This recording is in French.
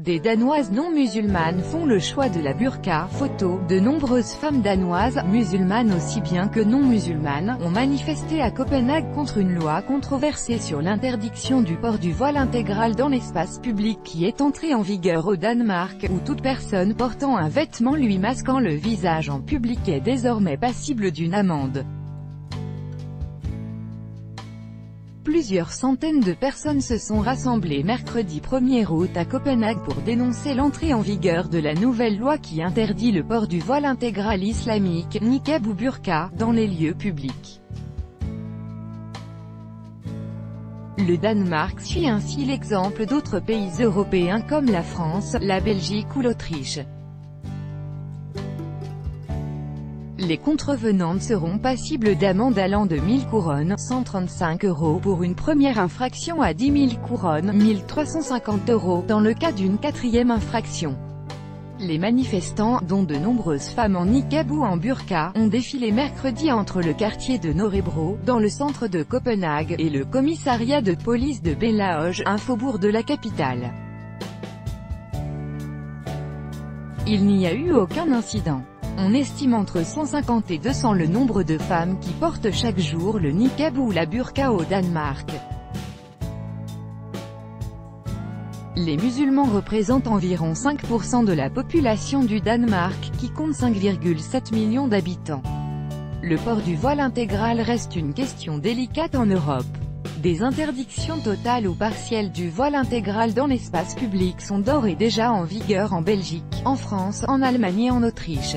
Des Danoises non musulmanes font le choix de la burqa. Photo. De nombreuses femmes danoises, musulmanes aussi bien que non musulmanes, ont manifesté à Copenhague contre une loi controversée sur l'interdiction du port du voile intégral dans l'espace public qui est entrée en vigueur au Danemark, où toute personne portant un vêtement lui masquant le visage en public est désormais passible d'une amende. Plusieurs centaines de personnes se sont rassemblées mercredi 1er août à Copenhague pour dénoncer l'entrée en vigueur de la nouvelle loi qui interdit le port du voile intégral islamique, niqab ou burqa, dans les lieux publics. Le Danemark suit ainsi l'exemple d'autres pays européens comme la France, la Belgique ou l'Autriche. Les contrevenantes seront passibles d'amende allant de 1000 couronnes, 135 euros pour une première infraction à 10 000 couronnes, 1350 euros, dans le cas d'une quatrième infraction. Les manifestants, dont de nombreuses femmes en niqab ou en burqa, ont défilé mercredi entre le quartier de Norebro, dans le centre de Copenhague, et le commissariat de police de Belaoge, un faubourg de la capitale. Il n'y a eu aucun incident. On estime entre 150 et 200 le nombre de femmes qui portent chaque jour le niqab ou la burqa au Danemark. Les musulmans représentent environ 5% de la population du Danemark, qui compte 5,7 millions d'habitants. Le port du voile intégral reste une question délicate en Europe. Des interdictions totales ou partielles du voile intégral dans l'espace public sont d'ores et déjà en vigueur en Belgique, en France, en Allemagne et en Autriche.